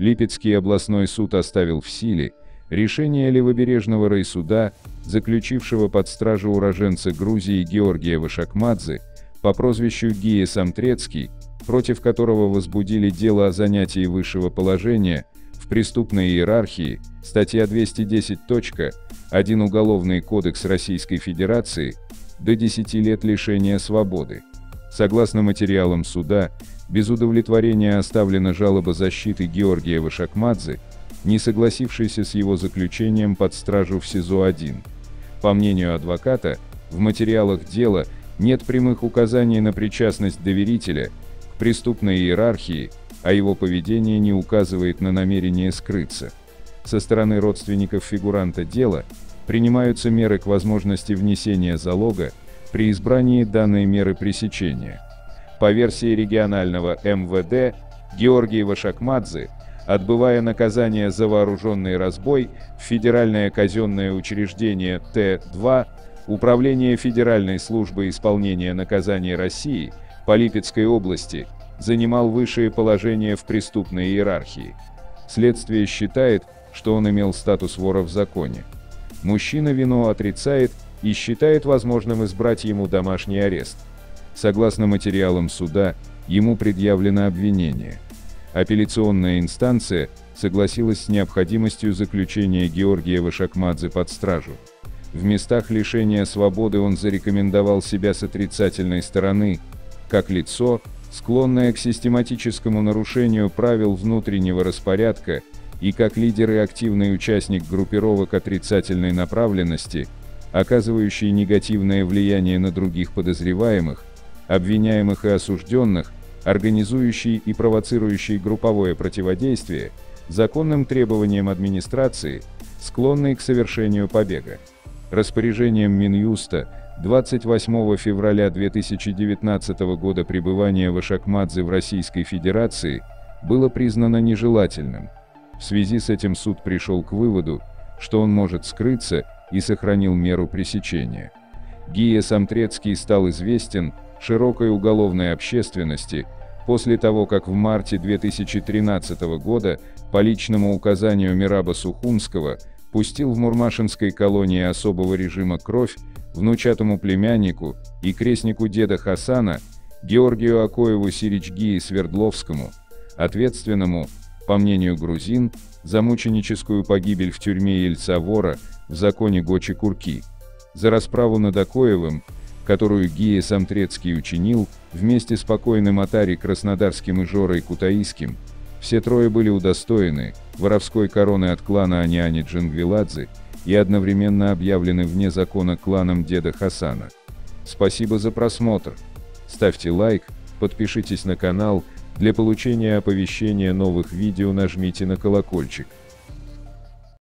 Липецкий областной суд оставил в силе решение Левобережного райсуда, заключившего под стражу уроженца Грузии Георгия Вашакмадзе по прозвищу Гия Самтрецкий, против которого возбудили дело о занятии высшего положения в преступной иерархии, статья 210.1 Уголовный кодекс Российской Федерации, до 10 лет лишения свободы. Согласно материалам суда, без удовлетворения оставлена жалоба защиты Георгия Вашакмадзе, не согласившейся с его заключением под стражу в СИЗО-1. По мнению адвоката, в материалах дела нет прямых указаний на причастность доверителя к преступной иерархии, а его поведение не указывает на намерение скрыться. Со стороны родственников фигуранта дела принимаются меры к возможности внесения залога при избрании данной меры пресечения. По версии регионального МВД, Георгий Вашакмадзе, отбывая наказание за вооруженный разбой в Федеральное казенное учреждение Т-2, Управление Федеральной службы исполнения наказаний России по Липецкой области занимал высшее положение в преступной иерархии. Следствие считает, что он имел статус вора в законе. Мужчина вину отрицает и считает возможным избрать ему домашний арест. Согласно материалам суда, ему предъявлено обвинение. Апелляционная инстанция согласилась с необходимостью заключения Георгия Вашакмадзе под стражу. В местах лишения свободы он зарекомендовал себя с отрицательной стороны, как лицо, склонное к систематическому нарушению правил внутреннего распорядка, и как лидер и активный участник группировок отрицательной направленности, оказывающий негативное влияние на других подозреваемых, обвиняемых и осужденных, организующий и провоцирующий групповое противодействие законным требованиям администрации, склонный к совершению побега. Распоряжением Минюста 28 февраля 2019 года пребывание Вашакмадзе в Российской Федерации было признано нежелательным. В связи с этим суд пришел к выводу, что он может скрыться и сохранил меру пресечения. Гия Самтрецкий стал известен широкой уголовной общественности после того, как в марте 2013 года по личному указанию Мираба Сухумского пустил в Мурмашинской колонии особого режима кровь внучатому племяннику и крестнику деда Хасана Георгию Акоеву Сиричгии Свердловскому, ответственному, по мнению грузин, за мученическую погибель в тюрьме Ельца-Вора в законе Гочи-Курки. За расправу над Акоевым которую Гия Самтрецкий учинил, вместе с покойным Атари Краснодарским и Жорой Кутаиским, все трое были удостоены воровской короны от клана Аниани Джангвиладзе и одновременно объявлены вне закона кланом деда Хасана. Спасибо за просмотр. Ставьте лайк, подпишитесь на канал, для получения оповещения новых видео нажмите на колокольчик.